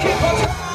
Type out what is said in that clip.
keep on trying.